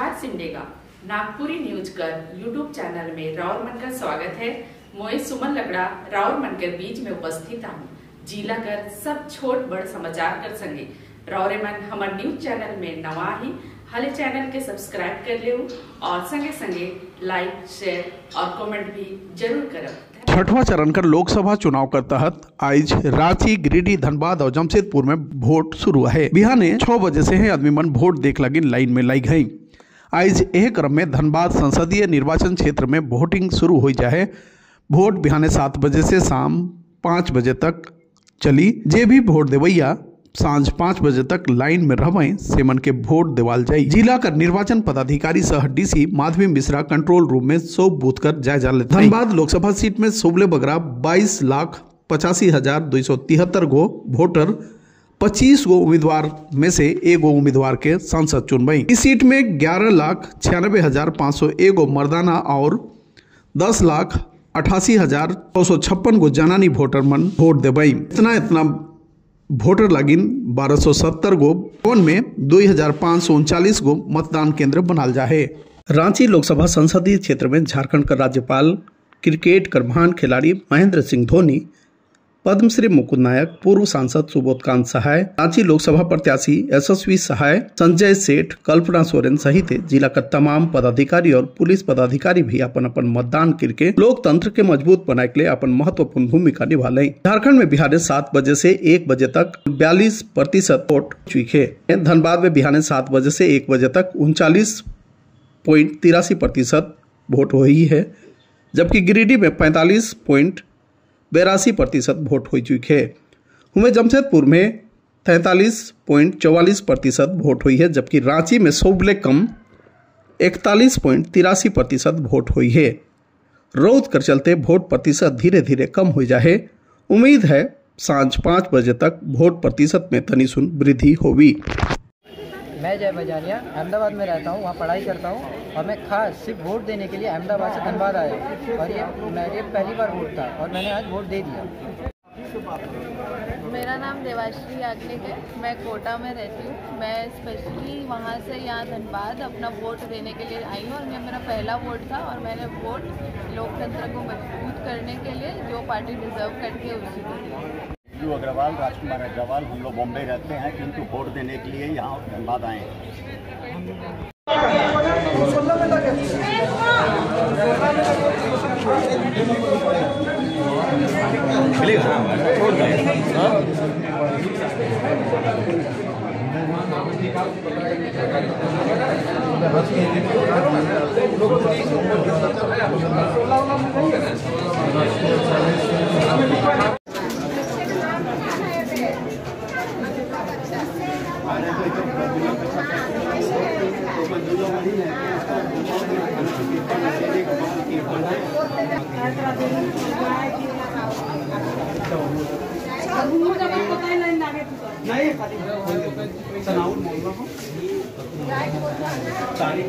Bihar Simdega Nagpuri news कर YouTube channel में राउर मन का स्वागत है। मोए सुमन लगड़ा राउर मन के बीच में उपस्थित हूँ। जिला कर सब छोट बड़ समाचार कर संगे। राउरे मन, हमार न्यूज़ चैनल में नवा ही, हले चैनल के सब्सक्राइब कर ले और संगे संगे लाइक, शेयर और कमेंट भी ज़रूर करब छठवां चरण कर लोकसभा चुनाव के तहत आज रांची, गिरिडीह, धनबाद और जमशेदपुर में वोट शुरू है। बिहाने छह बजे से है आदमी मन वोट देख लगी लाइन में लाई गई आज यह क्रम में धनबाद संसदीय निर्वाचन क्षेत्र में वोटिंग शुरू हो जाए। वोट बिहाने सात बजे से शाम पाँच बजे तक चली। जे भी वोट देवैया, साँझ पाँच बजे तक लाइन में रहवें सेमन के वोट देवाल जाई। जिला का निर्वाचन पदाधिकारी सह DC Madhavi Mishra control room में सौ बूथ कर जायजा लेते धनबाद लोकसभा सीट में सोबले बगरा बाईस लाख पचासी हज़ार दो सौ तिहत्तर गो वोटर पच्चीस गो उम्मीदवार में से एक गो उम्मीदवार के सांसद चुनबई इस सीट में ग्यारह लाख छियानबे हज़ार पाँच सौ एक गो मर्दाना और दस लाख अठासी हज़ार नौ सौ छप्पन गो जनानी वोटर मन वोट देबई इतना इतना वोटर लगिन 1270 गो कौन में दो हज़ार पाँच सौ उनचालीस गो मतदान केंद्र बनाल जाहे। रांची लोकसभा संसदीय क्षेत्र में झारखंड का राज्यपाल क्रिकेट कर महान खिलाड़ी महेंद्र सिंह धोनी पद्मश्री मुकुंद नायक, पूर्व सांसद सुबोध कांत सहाय, रांची लोकसभा प्रत्याशी यशस्वी सहाय, संजय सेठ, कल्पना सोरेन सहित जिला का तमाम पदाधिकारी और पुलिस पदाधिकारी भी अपन अपन मतदान करके लोकतंत्र के मज़बूत बनाए के लिए अपन महत्वपूर्ण भूमिका निभा ले झारखंड में बिहार सात बजे से एक बजे तक बयालीस प्रतिशत वोट चुके धनबाद में बिहार सात बजे से एक बजे तक उनचालीस पॉइंट तिरासी प्रतिशत वोट हुई है, जबकि गिरिडीह में पैंतालीस पॉइंट बेरासी प्रतिशत वोट हो चुके हैं। हुए जमशेदपुर में तैंतालीस पॉइंट चौवालीस प्रतिशत वोट हुई है, जबकि रांची में सबले कम इकतालीस पॉइंट तिरासी प्रतिशत वोट हुई है। रौद कर चलते वोट प्रतिशत धीरे धीरे कम हो जाए। उम्मीद है साँझ पाँच बजे तक वोट प्रतिशत में तनी सुन वृद्धि होगी। मैं जय बजानिया, अहमदाबाद में रहता हूँ, वहाँ पढ़ाई करता हूँ और मैं खास सिर्फ़ वोट देने के लिए अहमदाबाद से धनबाद आया हूँ। और ये मेरे पहली बार वोट था और मैंने आज वोट दे दिया। मेरा नाम देवाश्री याग्निक है। मैं कोटा में रहती हूँ। मैं स्पेशली वहाँ से यहाँ धनबाद अपना वोट देने के लिए आई हूँ और ये मेरा पहला वोट था और मैंने वोट लोकतंत्र को मज़बूत करने के लिए जो पार्टी डिजर्व करती है उसी को दिया। पीयू अग्रवाल राजकुमार अग्रवाल हम लोग बॉम्बे रहते हैं, किंतु वोट देने के लिए यहाँ धनबाद आए हैं। हाँ। नहीं तनाव बोल रहा हूँ तारीख